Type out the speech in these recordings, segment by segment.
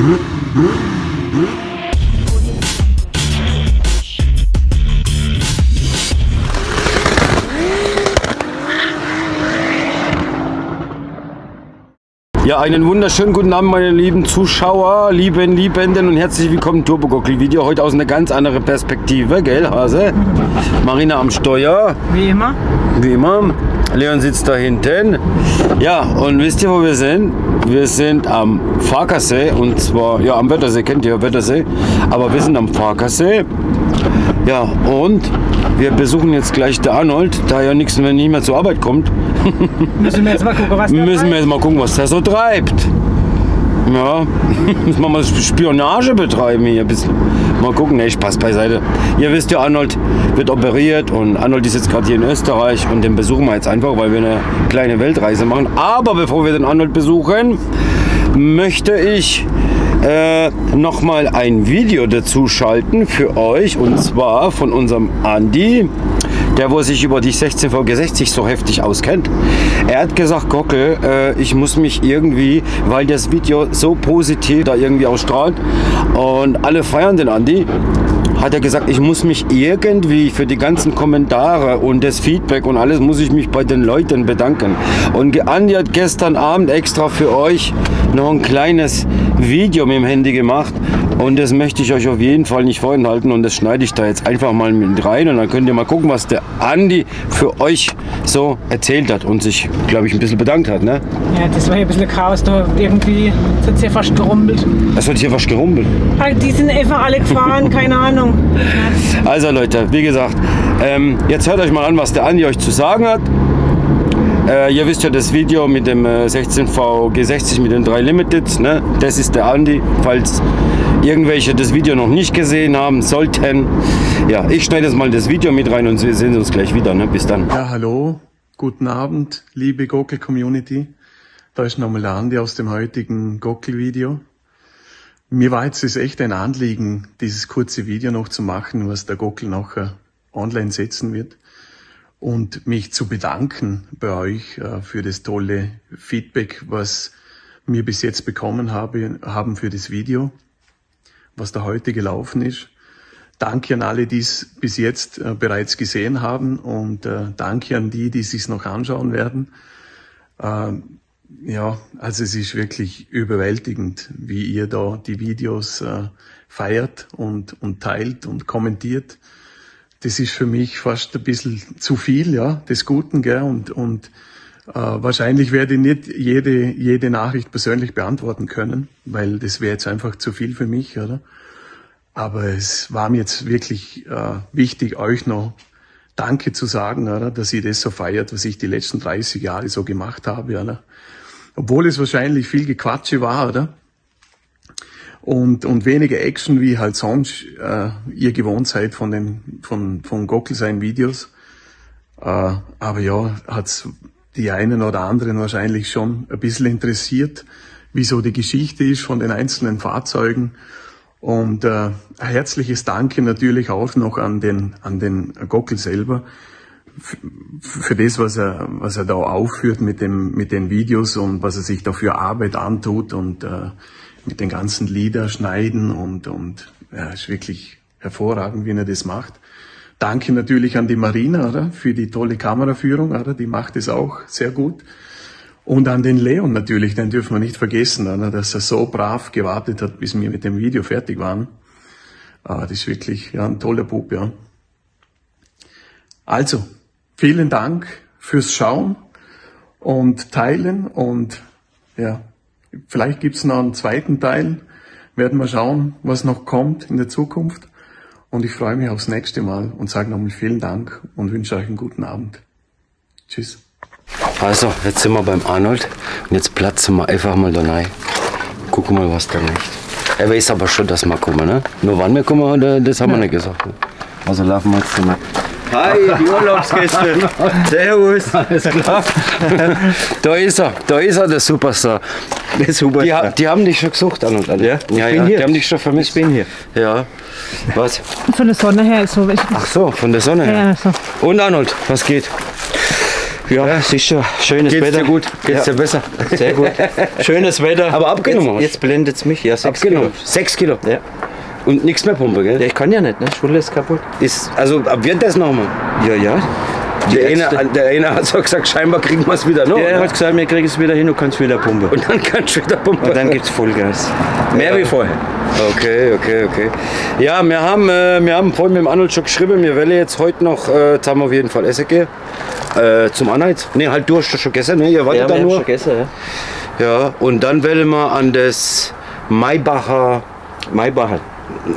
Ja, einen wunderschönen guten Abend, meine lieben Zuschauer, lieben Liebenden und herzlich willkommen Turbo Gockel Video. Heute aus einer ganz anderen Perspektive, gell, Hase? Marina am Steuer, Wie immer. wie immer. Leon sitzt da hinten. Ja, und wisst ihr, wo wir sind? Wir sind am Farkasee und zwar, ja, am Wörthersee, kennt ihr ja Wörthersee, aber wir sind am Farkasee. Ja, und wir besuchen jetzt gleich der Arnold, da ja nichts mehr nicht mehr zur Arbeit kommt. Müssen wir jetzt mal gucken, was der Müssen wir jetzt mal gucken, was der so treibt. Ja, müssen wir mal Spionage betreiben hier ein bisschen. Mal gucken, ne, Spaß beiseite. Ihr wisst ja, Arnold wird operiert und Arnold ist jetzt gerade hier in Österreich und den besuchen wir jetzt einfach, weil wir eine kleine Weltreise machen. Aber bevor wir den Arnold besuchen, möchte ich äh, nochmal ein Video dazu schalten für euch. Und zwar von unserem Andi, der wo sich über die 16VG60 so heftig auskennt. Er hat gesagt, Gockel, äh, ich muss mich irgendwie, weil das Video so positiv da irgendwie ausstrahlt und alle feiern den Andi, hat er gesagt, ich muss mich irgendwie für die ganzen Kommentare und das Feedback und alles muss ich mich bei den Leuten bedanken. Und Andi hat gestern Abend extra für euch noch ein kleines Video mit dem Handy gemacht und das möchte ich euch auf jeden Fall nicht vorenthalten und das schneide ich da jetzt einfach mal mit rein und dann könnt ihr mal gucken, was der Andi für euch so erzählt hat und sich, glaube ich, ein bisschen bedankt hat. Ne? Ja, das war hier ein bisschen Chaos. Da irgendwie sind sie hier fast gerumpelt. Das wird hier was gerumpelt. Halt, Die sind einfach alle gefahren, keine Ahnung. Also Leute, wie gesagt, ähm, jetzt hört euch mal an, was der Andi euch zu sagen hat. Äh, ihr wisst ja das Video mit dem äh, 16V G60 mit den drei Limiteds, ne? das ist der Andi, falls irgendwelche das Video noch nicht gesehen haben sollten. Ja, ich schneide jetzt mal das Video mit rein und wir sehen uns gleich wieder. Ne? Bis dann. Ja, hallo, guten Abend, liebe Gockel-Community. Da ist nochmal Andi aus dem heutigen Gockel-Video. Mir war jetzt echt ein Anliegen, dieses kurze Video noch zu machen, was der Gockel nachher online setzen wird. Und mich zu bedanken bei euch äh, für das tolle Feedback, was wir bis jetzt bekommen habe, haben für das Video, was da heute gelaufen ist. Danke an alle, die es bis jetzt äh, bereits gesehen haben und äh, danke an die, die es noch anschauen werden. Ähm, ja, also es ist wirklich überwältigend, wie ihr da die Videos äh, feiert und, und teilt und kommentiert. Das ist für mich fast ein bisschen zu viel, ja, des Guten, gell, und, und wahrscheinlich werde ich nicht jede, jede Nachricht persönlich beantworten können, weil das wäre jetzt einfach zu viel für mich, oder? Aber es war mir jetzt wirklich äh, wichtig, euch noch Danke zu sagen, oder? dass ihr das so feiert, was ich die letzten 30 Jahre so gemacht habe. Oder? Obwohl es wahrscheinlich viel Gequatsche war, oder? Und, und weniger Action, wie halt sonst äh, ihr gewohnt seid von den von, von Gockel seinen Videos. Äh, aber ja, hat's die einen oder anderen wahrscheinlich schon ein bisschen interessiert, wie so die Geschichte ist von den einzelnen Fahrzeugen. Und äh, herzliches Danke natürlich auch noch an den, an den Gockel selber f- für das, was er, was er da aufführt mit, dem, mit den Videos und was er sich da für Arbeit antut und äh, mit den ganzen Lieder schneiden und, und ja, ist wirklich hervorragend, wie er das macht. Danke natürlich an die Marina oder, für die tolle Kameraführung, oder, die macht es auch sehr gut. Und an den Leon natürlich, den dürfen wir nicht vergessen, oder, dass er so brav gewartet hat, bis wir mit dem Video fertig waren. Ah, das ist wirklich ja, ein toller Bub, ja. Also, vielen Dank fürs Schauen und Teilen und ja, vielleicht gibt's noch einen zweiten Teil. Werden wir schauen, was noch kommt in der Zukunft. Und ich freue mich aufs nächste Mal und sage nochmal vielen Dank und wünsche euch einen guten Abend. Tschüss. Also, jetzt sind wir beim Arnold und jetzt platzen wir einfach mal da rein. Gucken mal, was da nicht. Er weiß aber schon, dass wir kommen, ne? Nur wann wir kommen, da- das haben wir nicht gesagt. Ne? Also laufen wir jetzt mal. Hi, die Urlaubsgäste. Servus. Alles klar. da ist er, da ist er, der Superstar. Der Superstar. Die, die haben dich schon gesucht, Arnold. alle. Ja, ich ja, bin ja hier. die haben dich schon vermisst. Ich bin hier. Ja. Was? Von der Sonne her ist so. Ich, Ach so, von der Sonne her. ja, so. Und Arnold, was geht? Ja, sicher. Schönes Geht's Wetter. dir gut? Geht's ja. dir besser? Sehr gut. Schönes Wetter. Aber abgenommen Jetzt, jetzt blendet es mich. Ja, sechs Abgenommen. Sechs Kilo. Kilo. Ja. Und nichts mehr pumpen, gell? ja, ich kann ja nicht, ne? Schule ist kaputt. Ist, also wird das nochmal. Ja, ja. Der eine, der eine hat so gesagt, scheinbar kriegen wir es wieder noch. Ja, er oder? hat gesagt, wir kriegen es wieder hin, du kannst wieder pumpen. Und dann kannst du wieder pumpen. Und dann gibt es Vollgas. Mehr wie vorher. Okay, okay, okay. Ja, wir haben, äh, wir haben vorhin mit dem Arnold schon geschrieben, wir wollen jetzt heute noch, äh, jetzt haben wir auf jeden Fall Essen gehen. Äh, zum Anheiz. Ne, halt du hast das schon gegessen, ne? Ihr wartet Ja, da nur. vergessen, ja. Ja, und dann wollen wir an das Maybacher, Maybacher.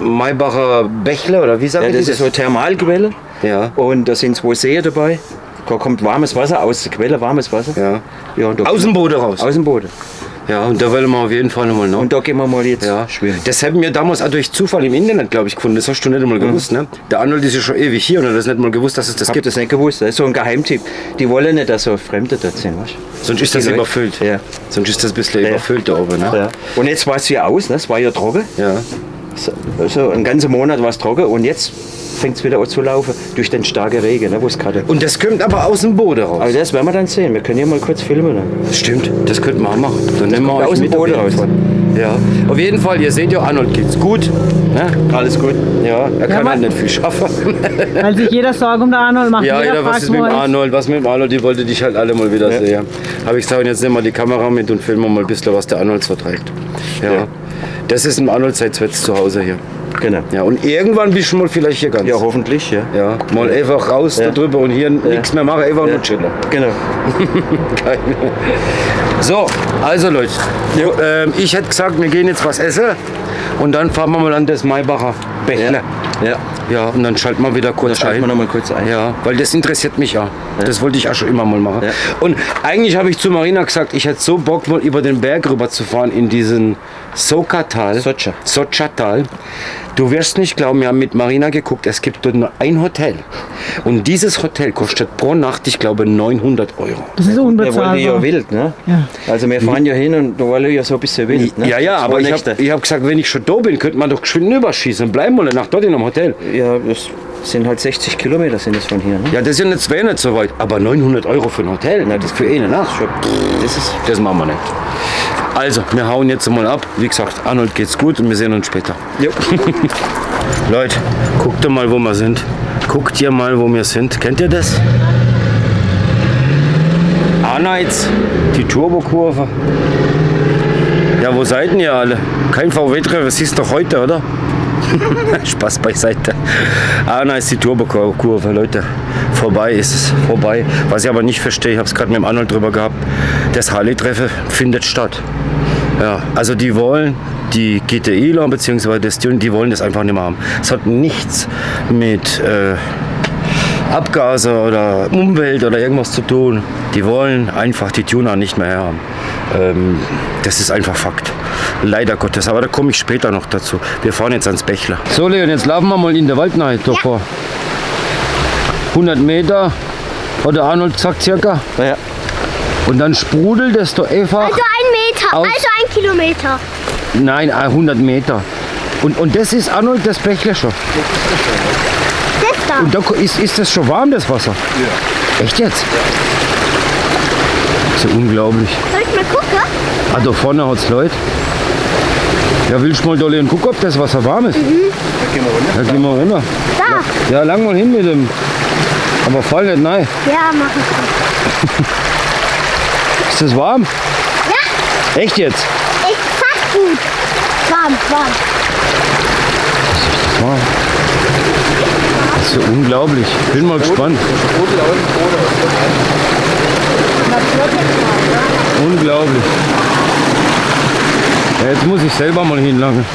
Maybacher Bächle, oder wie sagt Ja, ihr das ist so Thermalquelle. Ja. Und da sind zwei Seen dabei. Da kommt warmes Wasser aus der Quelle, warmes Wasser. Ja. Ja, Aus dem Boden raus. Aus dem Boden. Ja, und da wollen wir auf jeden Fall nochmal noch. Und da gehen wir mal jetzt Ja, schwimmen. Das haben wir damals auch durch Zufall im Internet, glaube ich, gefunden. Das hast du nicht einmal gewusst, ne? Der Arnold ist ja schon ewig hier und hat das nicht mal gewusst, dass es das habe gibt. das nicht gewusst. Das ist so ein Geheimtipp. Die wollen nicht, dass so Fremde dort sind. Weißt? Sonst ist das Leute- überfüllt. Ja. Sonst ist das ein bisschen Ja. überfüllt da oben, ne? Ja. Und jetzt war es hier aus, ne? es war ja trocken. Ja. So, so einen ganzen Monat war es trocken und jetzt fängt es wieder an zu laufen durch den starken Regen, ne? wo es gerade. Und das kommt aber aus dem Boden raus. Aber das werden wir dann sehen. Wir können ja mal kurz filmen. Ne? Stimmt, das könnten wir auch machen. Dann nehmen wir euch aus dem Boden jeden raus. Fall. Ja, auf jeden Fall, ihr seht ja, Arnold geht's gut. Ne? Alles gut. Ja, er kann aber- halt nicht viel schaffen. Weil sich jeder Sorgen um den Arnold macht. ja, jeder jeder, was ist mit dem mal, Arnold? Was mit dem Arnold? Die wollte dich halt alle mal wieder Ja. sehen. Habe ich gesagt, jetzt nehmen wir die Kamera mit und filmen mal ein bisschen, was der Arnold so trägt. Ja. Ja. Das ist ein Arnold seit jetzt zu Hause hier. Genau. Ja, und irgendwann bist du mal vielleicht hier ganz. Ja, hoffentlich, ja. Ja, mal einfach raus Ja. darüber und hier nichts mehr machen, einfach nur chillen. Genau. Geil. So, also Leute, ähm, ich hätte gesagt, wir gehen jetzt was essen und dann fahren wir mal an das Maybacher Bächle. Ja. Ja, und dann schalten wir wieder kurz Schalten wir ein. noch mal kurz ein. Ja, weil das interessiert mich ja. Das wollte ich auch schon immer mal machen. Ja. Und eigentlich habe ich zu Marina gesagt, ich hätte so Bock, mal über den Berg rüber zu fahren in diesen Soka-Tal. Socha. Socha-Tal. Du wirst nicht glauben, wir haben mit Marina geguckt, es gibt dort nur ein Hotel. Und dieses Hotel kostet pro Nacht, ich glaube, 900 Euro. Das ist Wir wollen ja unbezahlbar. wild, ne? Ja. Also wir fahren ja hin und da wollen wir ja so ein bisschen wild. Ne? Ja, ja, Zwei aber ich habe ich hab gesagt, wenn ich schon da bin, könnte man doch geschwind überschießen. Bleiben wir eine Nacht dort in einem Hotel. Ja, das sind halt 60 Kilometer sind das von hier. Ne? Ja, das nicht, das wäre nicht so weit. Aber 900 Euro für ein Hotel, na, das für eine Nacht. Das ist Das machen wir nicht. Also, wir hauen jetzt mal ab. Wie gesagt, Arnold geht's gut und wir sehen uns später. ja. Leute, guckt ihr mal, wo wir sind. Guckt ihr mal, wo wir sind. Kennt ihr das? Arneiz, die Turbokurve. Ja, wo seid denn ihr alle? Kein VW-Treffer, das ist doch heute, oder? Spaß beiseite. Arneiz, die Turbokurve, Leute. Vorbei ist es, vorbei. Was ich aber nicht verstehe, ich habe es gerade mit dem Arnold drüber gehabt, das Harley-Treffen findet statt. Ja, also die wollen die GTIler bzw. das Tuning, die wollen das einfach nicht mehr haben. Es hat nichts mit äh, Abgase oder Umwelt oder irgendwas zu tun. Die wollen einfach die Tuner nicht mehr haben. Ähm, das ist einfach Fakt. Leider Gottes. Aber da komme ich später noch dazu. Wir fahren jetzt ans Bächler. So Leon, jetzt laufen wir mal in der Wald rein. Da vor 100 Meter, hat der Arnold gesagt circa. ja. Und dann sprudelt es da einfach. Also ein Meter, Aus- also ein Kilometer. Nein, 100 Meter. Und, und das ist Arnold das Bächler schon. Das da. Und da ist, ist das schon warm, das Wasser? Ja. Echt jetzt? Das ist ja unglaublich. Soll ich mal gucken? Ah, da vorne hat es Leute. Ja, willst du mal da und gucken, ob das Wasser warm ist? Ja, gehen wir runter. Da. Ja, lang mal hin mit dem. Aber fall nicht nein. Ja, mach ich. Ist das warm? Ja, Echt jetzt? ich fast gut. Warm, warm. Wow. Das ist ja unglaublich. Bin mal gespannt. Unglaublich. Ja, jetzt muss ich selber mal hinlangen.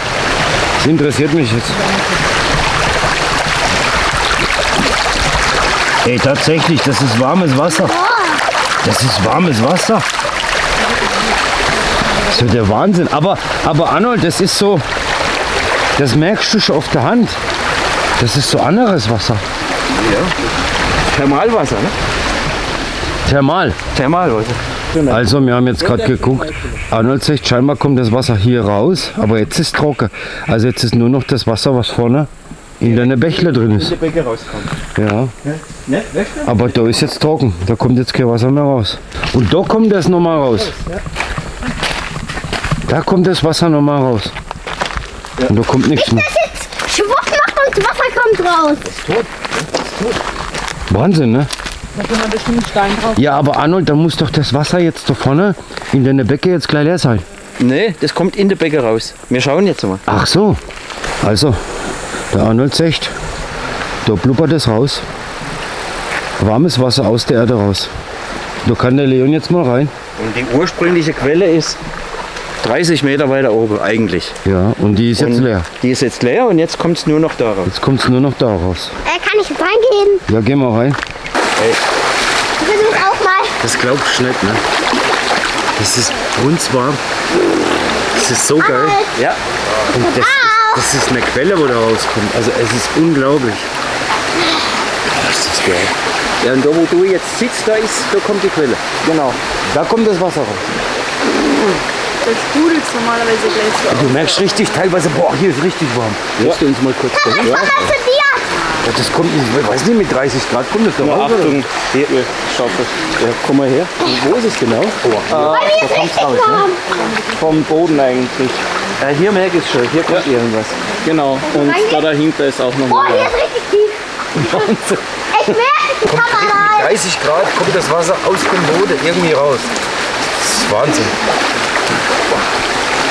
Das interessiert mich jetzt. Ey, tatsächlich, das ist warmes Wasser. Das ist warmes Wasser. Ja der Wahnsinn. Aber, aber Arnold, das ist so, das merkst du schon auf der Hand. Das ist so anderes Wasser. Thermalwasser, ne? Thermal. Thermalwasser. Also, wir haben jetzt gerade geguckt. Arnold sagt, scheinbar kommt das Wasser hier raus, aber jetzt ist trocken. Also jetzt ist nur noch das Wasser, was vorne in deine Bächle drin ist. der Bäcker rauskommt. Ja, aber da ist jetzt trocken. Da kommt jetzt kein Wasser mehr raus. Und da kommt das nochmal raus. Da kommt das Wasser nochmal raus. Und da kommt nichts mehr. Das jetzt schwupp macht und Wasser kommt raus. Wahnsinn, ne? Da können wir bestimmt einen Stein drauf. Ja, aber Arnold, da muss doch das Wasser jetzt da vorne in deine Bäcke jetzt gleich leer sein. Nee, das kommt in der Bäcker raus. Wir schauen jetzt mal. Ach so. Also, der Arnold sagt, da blubbert es raus. Warmes Wasser aus der Erde raus. Da kann der Leon jetzt mal rein. Und die ursprüngliche Quelle ist 30 Meter weiter oben eigentlich. Ja, und die ist jetzt und leer. Die ist jetzt leer und jetzt kommt es nur noch da raus. Jetzt kommt es nur noch da raus. Äh, kann ich reingehen? Ja, geh mal rein. Ich versuch auch mal. Das glaubst du nicht, ne? Das ist brunzwarm. Das ist so geil. Ja. Und das, das ist eine Quelle, wo da rauskommt. Also es ist unglaublich. Oh, ist das geil. Ja, und da wo du jetzt sitzt, da ist, da kommt die Quelle. Genau. Da kommt das Wasser raus. Das sprudelt normalerweise gleich so. Du merkst richtig teilweise, boah, hier ist richtig warm. Lässt du uns mal kurz. Ja, das kommt, ich weiß nicht, mit 30 Grad kommt das doch raus. oder? Achtung, hier, schau ja, komm mal her. Wo ist es genau? Oh, Bei mir ist richtig warm. Vom Boden eigentlich. Äh, hier merke ich schon, hier kommt irgendwas. Genau. Und da dahinter ist auch noch Oh, hier ist richtig tief. Ich merke, ich kann mal rein. 30 Grad kommt das Wasser aus dem Boden irgendwie raus. Das ist Wahnsinn.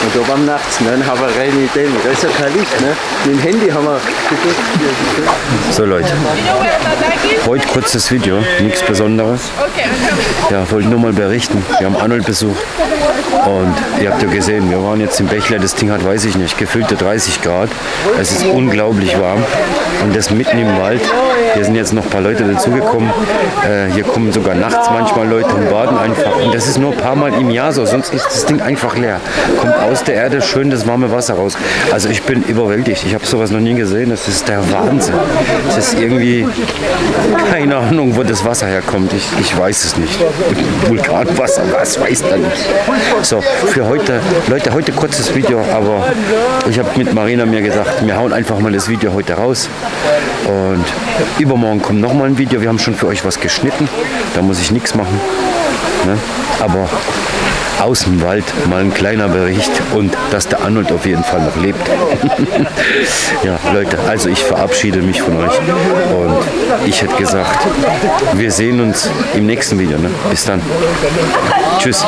Und da beim Nachts, ne, dann haben wir reine Ideen. Da ist ja kein Licht, ne? Mit dem Handy haben wir geguckt. So Leute, heute kurzes Video, nichts Besonderes. Ja, wollte nur mal berichten. Wir haben Arnold besucht und ihr habt ja gesehen, wir waren jetzt im Bächler, das Ding hat, weiß ich nicht, gefüllte 30 Grad. Es ist unglaublich warm und das mitten im Wald. Hier sind jetzt noch ein paar Leute dazugekommen. Äh, hier kommen sogar nachts manchmal Leute und baden einfach. Und das ist nur ein paar Mal im Jahr so, sonst ist das Ding einfach leer. Kommt aus der Erde schön das warme Wasser raus. Also ich bin überwältigt. Ich habe sowas noch nie gesehen. Das ist der Wahnsinn. Es ist irgendwie keine Ahnung, wo das Wasser herkommt. Ich, ich weiß es nicht. Vulkanwasser, was weiß da nicht. So, für heute, Leute, heute kurzes Video, aber ich habe mit Marina mir gesagt, wir hauen einfach mal das Video heute raus. Und übermorgen kommt noch mal ein Video. Wir haben schon für euch was geschnitten. Da muss ich nichts machen. Ne? Aber aus dem Wald mal ein kleiner Bericht und dass der Arnold auf jeden Fall noch lebt. ja, Leute, also ich verabschiede mich von euch und ich hätte gesagt, wir sehen uns im nächsten Video. Ne? Bis dann. Tschüss.